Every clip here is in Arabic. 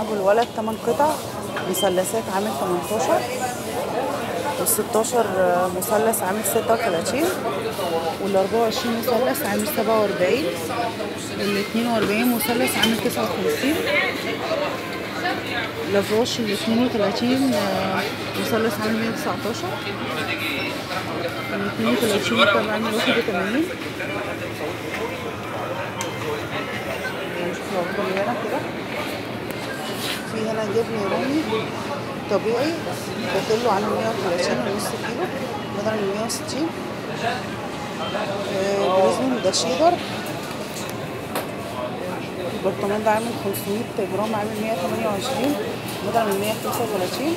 أبو الولد 8 قطع مثلثات عامل 18 وال 16 مثلث عامل 36 وال 24 مثلث عامل 47 وال 42 مثلث عامل 59 لافروش ال 32 آه، مثلث عامل 119 ال 32 طبعا عامل 81 نشوف العروض اللي هنا كده في هنا جبن رومي طبيعي بكيلو عامل 130 ونص كيلو بدل من 160 آه، Président ده شيدر. البرطمان ده عامل 500 جرام عامل 128 بدل من 135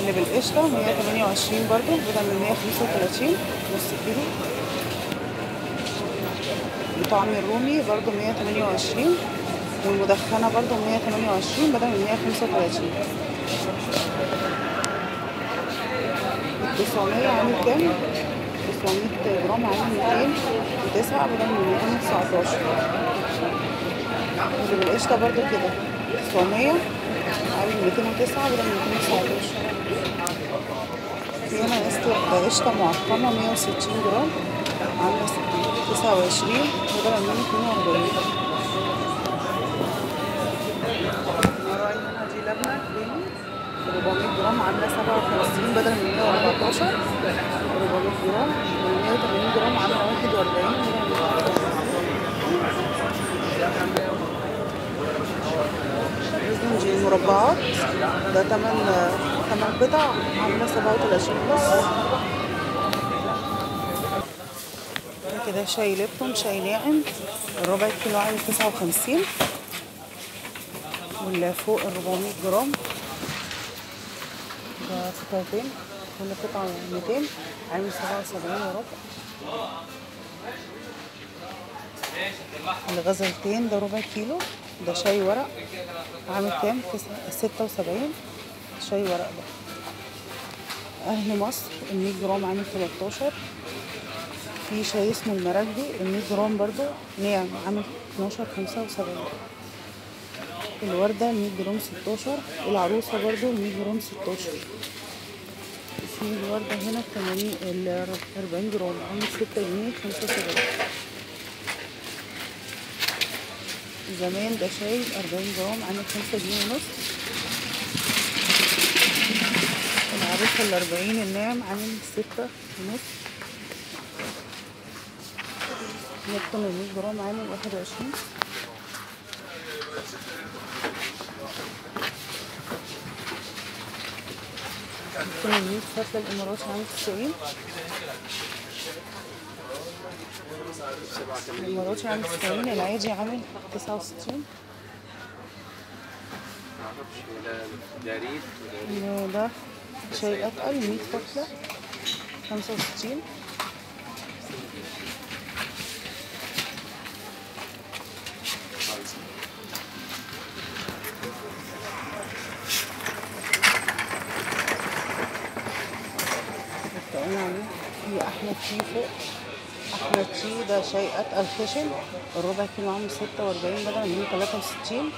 اللي بالقشطة 128 برضو بدل من 135 نص كيلو. طعم الرومي برضو 128 والمدخنة برضو 128 بدل 135 900 عامل كام؟ 900 جرام عامل 209 بدل 219 اللي بالقشطة كده. 900 عامل 209 بدل 219 هنا قشطة معقمة 160 جرام عاملة 29 بدل 142 400 جرام عاملة 57 بدل من 114 400 جرام وال 180 جرام عاملة 41 بدل من ريزنجي المربعات ده تمن تمن قطع. عاملة 37 ونص كده شاي ليبتون شاي ناعم. الربع كيلو عامل 59 واللي فوق ال 400 جرام. قطعتين كل قطعة 200 عامل 77 وربع. الغزلتين ده ربع كيلو. ده شاي ورق. عامل كام؟ ستة وسبعين. شاي ورق ده. أهل مصر المية جرام عامل تلاتاشر في شاي اسمه المراكبي المية جرام برضو ناعم عامل اتناشر خمسة وسبعين. الوردة المية جرام ستاشر. العروسة برضو المية جرام ستاشر. في الوردة هنا التمانين الأربعين جرام عامل ستة جنيه خمسة وسبعين زمان ده شاي 40 جرام عامل 5 جنيه ونص. العروسة ال 40 الناعم عامل 6 ونص. نبتون ال 100 جرام عامل 21 نبتون ال 100 فتلة الإمارات عامل 90 الإماراتي عامل 90 العادي عامل 69 معرفش ولا جريد ولا ده شاي أتقل 100 فتلة 65 اتفقنا عليه أحمد تي فوق. أحمد تي ده شاي أتقل خشن الربع كيلو عامل 46 بدل من 63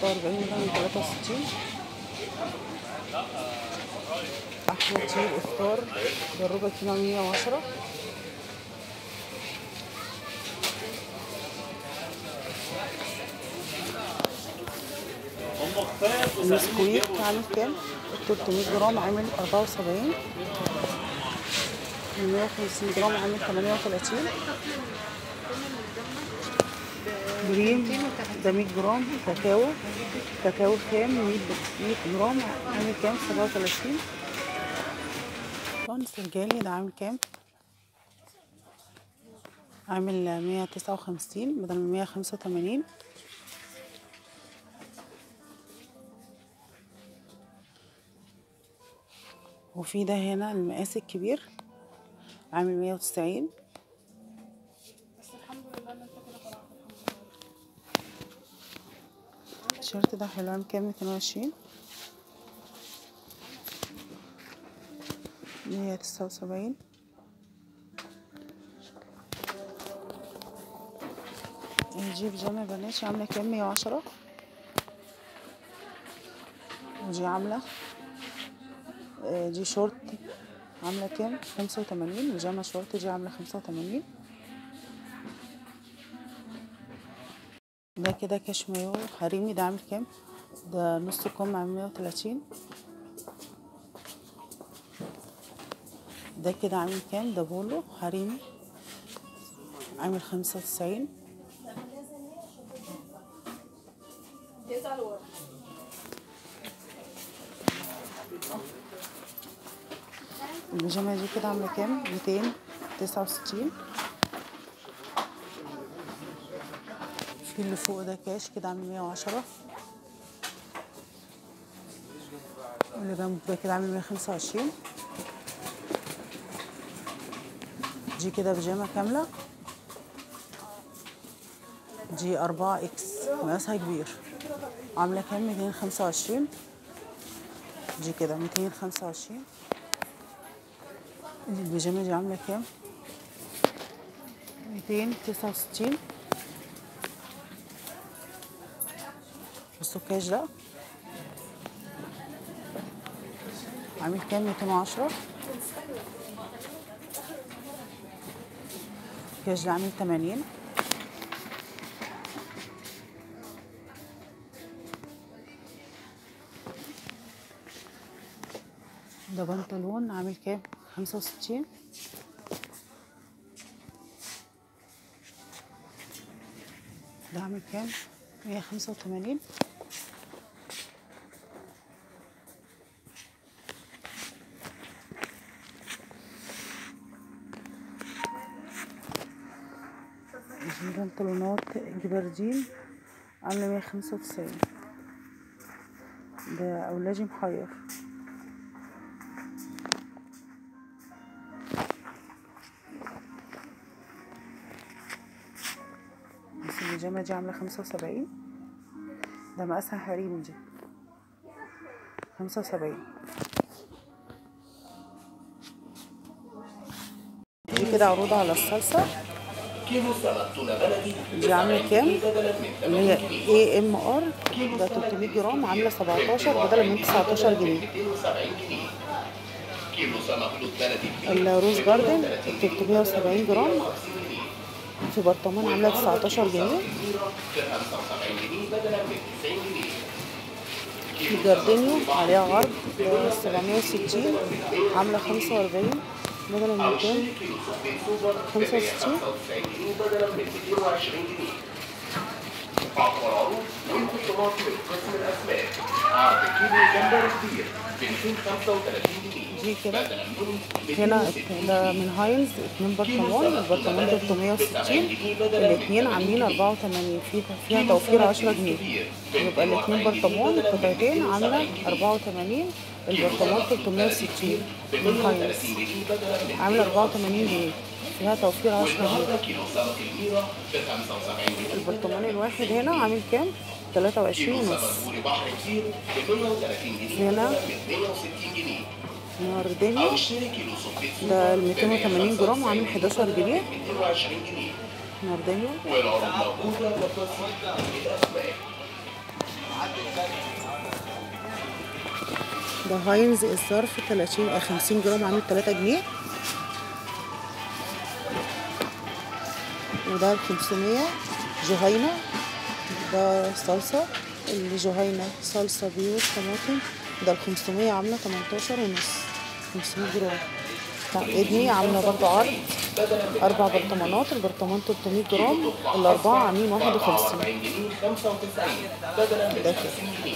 46 بدل من 63 أحمد تي الإفطار ده الربع كيلو عامل 110 النسكويك عامل كام؟ 300 جرام عامل 74 150 جرام عامل 38 جريم ده 100 جرام كاكاو كاكاو خام 100 100 جرام عامل كام؟ 37 طن سرجالي ده عامل كام؟ عامل 159 بدل من 185 وفي ده هنا المقاس الكبير عامل 190 التيشيرت ده حلو عامل كام؟ 22 مية تسعة وسبعين. دي بيجامة بناتي عاملة كام؟ مية وعشرة. ودي عاملة دي شورت عاملة كام؟ خمسة وتمانين بيجامة شورت دي عاملة خمسة وتمانين. ده كده كاش مايوه حريمي ده عامل كام؟ ده نص كم عامل مية وتلاتين. ده كده عامل كام؟ ده بولو. حريمي عامل خمسة وتسعين. البيجامة دي كده عاملة كام ميتين تسعة وستين في اللي فوق ده كاش كده عامل مية وعشرة واللي جنبه ده كده عامل مية خمسة وعشرين دي كده بيجامة كاملة دي أربعة X مقاسها كبير عاملة كام ميتين خمسة وعشرين دي كده ميتين خمسة وعشرين البيجامة دي عاملة كام ميتين تسعة وستين. الكاش ده عامل كام؟ ميتين وعشرة. الكاش ده عامل تمانين. ده بنطلون عامل كام؟ خمسة وستين. ده عامل كام؟ مية خمسة وتمانين. دي بنطلونات جبردين. عاملة مية خمسة وتسعين. ده أولاجي محير. البيجامة دي عاملة خمسة وسبعين. ده مقاسها حريمي دي خمسة وسبعين. دي كده عروض على الصلصة. دي عاملة كام؟ اللي هي اي ام ار ده 300 جرام عاملة 17 بدل من 19 جنيه. الروز جاردن 370 جرام. في برطمان عاملة 19 جنيه الجاردينيو عليها عرض ب 760 عاملة 45 بدل من كام؟ 65 عفوا العروض والخصومات من قسم الاسماك عرض كيلو جمبري كبير ب 235 جنيه دي كده. هنا من هاينز اتنين برطمان البرطمان 360 الاتنين عاملين 84 فيها فيها توفير 10 جنيه. يبقى الاتنين برطمان القطعتين عاملة 84 البرطمان 360 من هاينز عاملة 84 جنيه. فيها توفير 10 جنيه. كيلو سمك الميرة ب 75 جنيه البرطمان الواحد هنا عامل كام؟ 23 ونص. سمك بحر كتير ب 130 جنيه هنا ب 62 جنيه ناردينيو أو اشتري كيلو صبيط ده ال 280 جرام عامل 11 جنيه. 220 جنيه ناردينيو والعروض موجودة بقسم الاسماك ده هاينز الظرف 30 آه، 50 جرام عامل 3 جنيه. وده ب 500 جهينة. ده صلصة. الجهينة صلصة بيور طماطم. ده ال 500 عاملة 18 ونص. 500 جرام. ابني عاملة برضه عرض. أربع برطمانات البرطمان 300 جرام الأربعة عاملين 51 جنيه 95 بدلا من ده كده.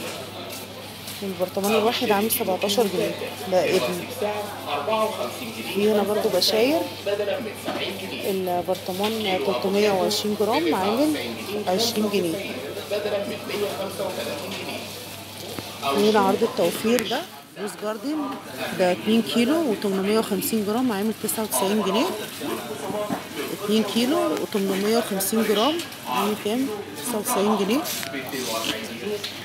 البرطمان الواحد عامل 17 جنيه. ده ابني سعر 54 جنيه في هنا برضو بشاير. بدلا من 70 جنيه البرطمان 320 جرام عامل 20 جنيه. بدلا من 135 جنيه في هنا عرض التوفير ده. روز جاردن ده 2 كيلو و850 جرام عامل 99 جنيه. 2 كيلو و850 جرام عامل كام؟ 99 جنيه.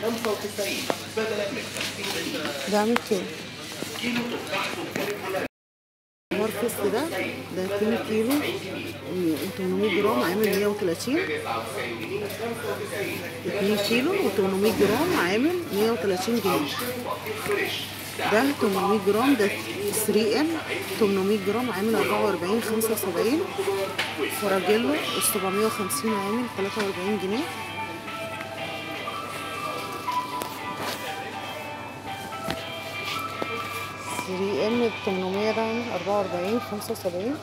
95 بدلا من 50 ده عامل كام؟ الفست ده ده 2 كيلو و800 جرام عامل 130 2 كيلو و800 جرام عامل 130 جنيه. ده 800 جرام ده 3 ام 800 جرام عامل 44 75 فراجيلو ال 750 عامل 43 جنيه. سري ام ب 800 ده عامل 44 75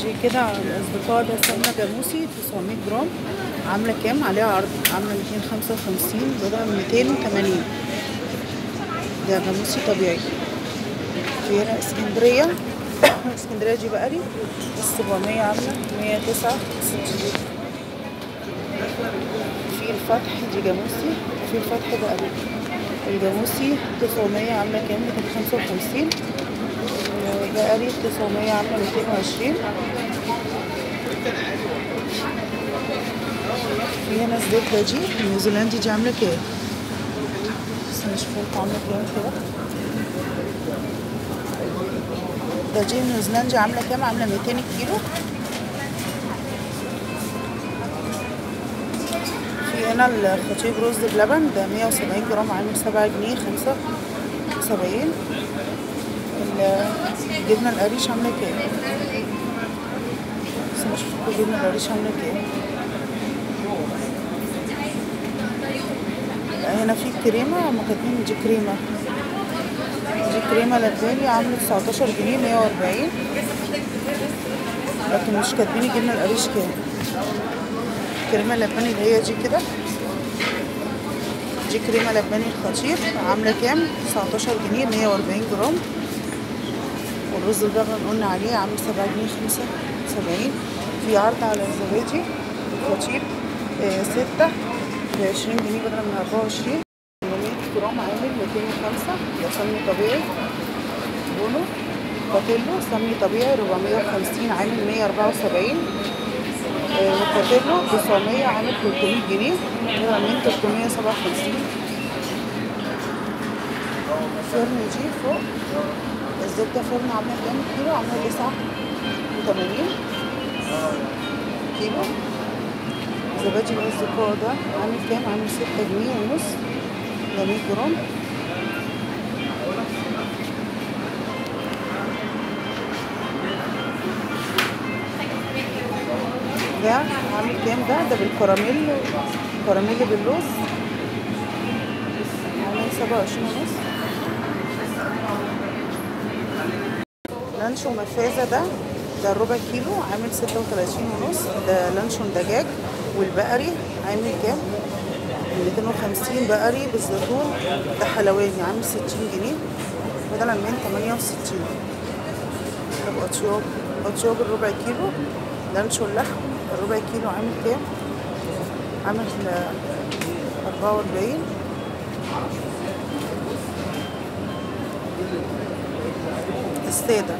دي كده الأصدقاء ده سمنة جاموسي 900 جرام. عاملة كام؟ عليها عرض عاملة 255 بدل 280 ده جاموسي طبيعي. في هنا اسكندرية. اسكندرية دي بقري ال 700 عامله 169 في الفتح دي جاموسي في الفتح بقري الجاموسي 900 عاملة كام؟ 255 بقري 900 عاملة 220 في هنا الزبده دي النيوزيلندي دي عاملة كام بس نشوف انت عامله كام كده ده دي النيوزيلندي عاملة كام؟ عاملة 200 كيلو. في هنا الخطيب رز بلبن ده 170 جرام عامل 7 جنيه 75 الجبنة القريش عاملة كام؟ بس مش فاكرة الجبنة القريش عاملة كام. هنا في كريمة هما كاتبين دي كريمة. دي كريمة لباني عاملة 19 جنيه 140 لكن مش كاتبين الجبنة القريش كام كريمة لباني اللي هي دي كده. دي كريمة لباني الخطير عاملة كام؟ 19 جنيه 140 جرام. والرز البغل قلنا عليه عامل 7 جنيه 75 في عرض على الزبادي الخطير 6 ب 20 جنيه بدل من 24 800 جرام عامل 205 ده سمن طبيعي. بونو. كاتيلو سمن طبيعي 450 عامل 174 وكاتيلو 900 عامل 300 جنيه. من 357 فرن دي فوق. الزبدة فرن عاملة كام كيلو؟ عاملة تسعة وتمانين. كيلو. زبادي الأصدقاء ده عامل كام؟ عامل ستة جنيه ونص. ده مية جرام. ده عامل كام ده؟ ده بالكراميل. كراميل باللوز عامل سبعة وعشرين ونص. لانشون مفازة ده ده الربع كيلو. عامل ستة وتلاتين ونص. ده لانشون دجاج. والبقري عامل كام؟ ميتين وخمسين بقري بالزيتون ده حلواني عامل ستين جنيه بدلا من تمانية وستين طب أطياب أطياب الربع كيلو لانشون لحم الربع كيلو عامل كام؟ عامل أربعة وأربعين السادة